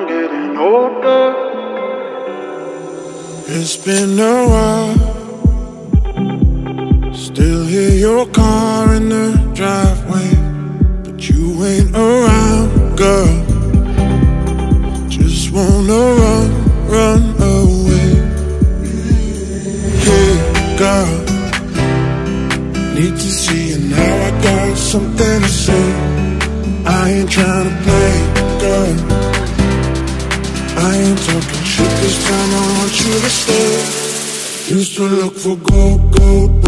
I'm getting older. It's been a while. Still hear your car in the driveway, but you ain't around, girl. Just wanna run, run away. Hey, girl. Need to see you now. I got something to say. I ain't trying to Used to look for gold, gold,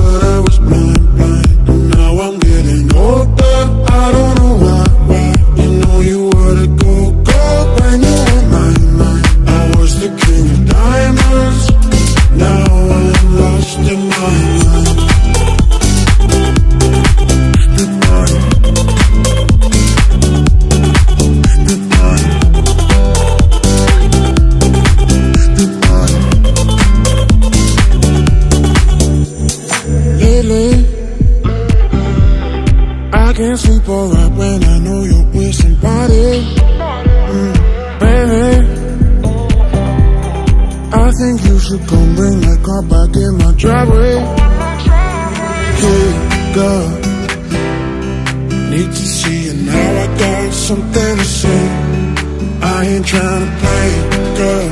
can't sleep alright when I know you're with somebody. Mm, baby, I think you should come bring that car back in my driveway. Hey, girl, need to see you now. I got something to say. I ain't trying to play, girl.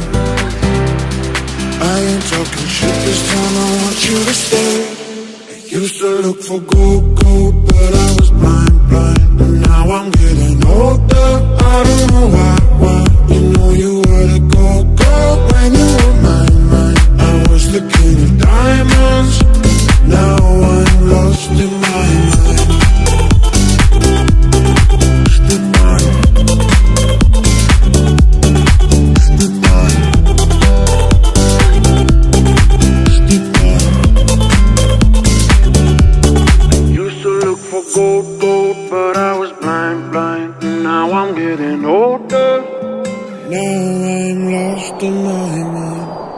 I ain't talking shit this time. I want you to stay. I Used to look for gold, gold, And now I'm getting older. I don't gold, gold, but I was blind, blind. And now I'm getting older. Now I'm lost in my